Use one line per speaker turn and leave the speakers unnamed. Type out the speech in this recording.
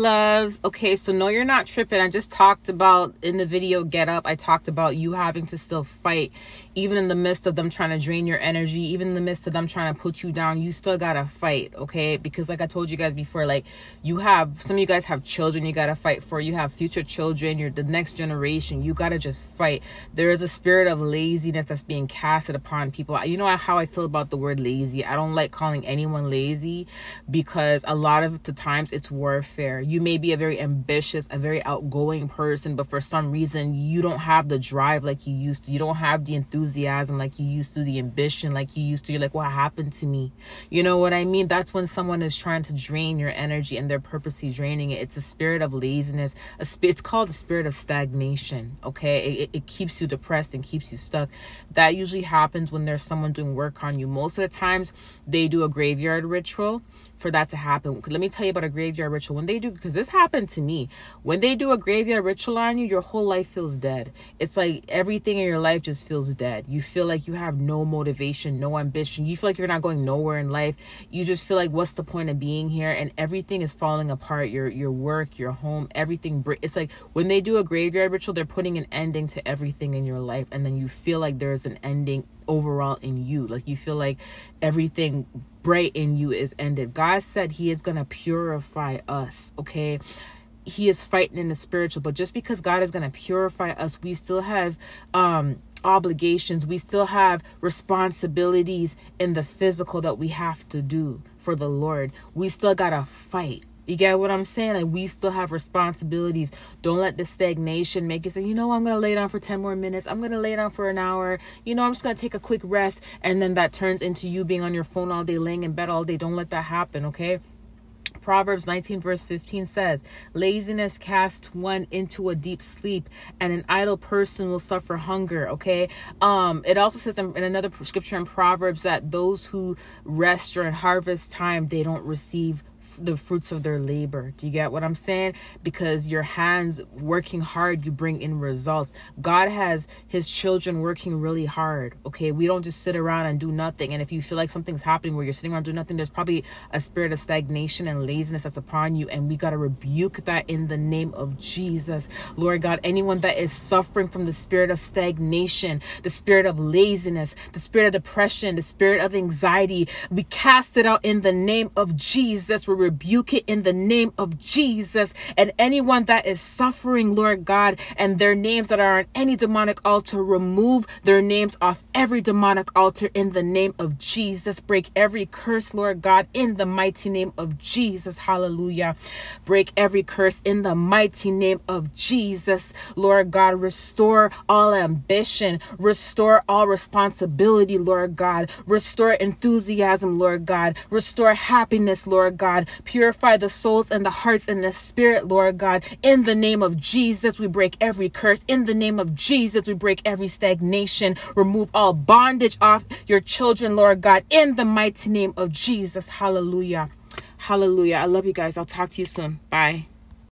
loves okay so no you're not tripping. I just talked about in the video get up. I talked about you having to still fight even in the midst of them trying to drain your energy even in the midst of them trying to put you down you still gotta fight okay? Because like i told you guys before like you have some of you guys have children you gotta fight for. You have future children. You're the next generation. You gotta just fight. There is a spirit of laziness that's being casted upon people. You know how i feel about the word lazy? I don't like calling anyone lazy because a lot of the times it's warfare you may be a very ambitious a very outgoing person but for some reason you don't have the drive like you used to you don't have the enthusiasm like you used to, the ambition like you used to. You're like, what happened to me? You know what I mean? That's when someone is trying to drain your energy and they're purposely draining it. It's a spirit of laziness. A sp- it's called a spirit of stagnation. Okay, it, it keeps you depressed and keeps you stuck. That usually happens when there's someone doing work on you. Most of the times, they do a graveyard ritual for that to happen. Let me tell you about a graveyard ritual. When they do, because this happened to me, when they do a graveyard ritual on you, your whole life feels dead. It's like everything in your life just feels dead. You feel like you have no motivation, no ambition. You feel like you're not going nowhere in life. You just feel like, what's the point of being here? And everything is falling apart. Your your work, your home, everything. It's like when they do a graveyard ritual, they're putting an ending to everything in your life, and then you feel like there's an ending overall in you. Like you feel like everything bright in you is ended. God said He is going to purify us, okay? He is fighting in the spiritual, but just because God is going to purify us, we still have um obligations, we still have responsibilities in the physical that we have to do for the Lord. We still got to fight. You get what I'm saying? Like we still have responsibilities. Don't let the stagnation make you say, you know, I'm gonna lay down for 10 more minutes. I'm gonna lay down for an hour. You know, I'm just gonna take a quick rest. And then that turns into you being on your phone all day, laying in bed all day. Don't let that happen, okay? Proverbs 19, verse 15 says, Laziness casts one into a deep sleep, and an idle person will suffer hunger. Okay. Um, it also says in, in another scripture in Proverbs that those who rest during harvest time, they don't receive the fruits of their labor. Do you get what I'm saying? Because your hands working hard, you bring in results. God has his children working really hard. Okay. We don't just sit around and do nothing. And if you feel like something's happening where you're sitting around doing nothing, there's probably a spirit of stagnation and laziness that's upon you. And we got to rebuke that in the name of Jesus. Lord God, anyone that is suffering from the spirit of stagnation, the spirit of laziness, the spirit of depression, the spirit of anxiety, we cast it out in the name of Jesus. We're rebuke it in the name of Jesus. And anyone that is suffering, Lord God, and their names that are on any demonic altar, remove their names off every demonic altar in the name of Jesus. Break every curse, Lord God, in the mighty name of Jesus. Hallelujah. Break every curse in the mighty name of Jesus. Lord God, restore all ambition, restore all responsibility, Lord God, restore enthusiasm, Lord God, restore happiness, Lord God, Purify the souls and the hearts and the spirit, Lord God. In the name of Jesus, we break every curse. In the name of Jesus, we break every stagnation. Remove all bondage off your children, Lord God. In the mighty name of Jesus. Hallelujah. Hallelujah. I love you guys. I'll talk to you soon. Bye.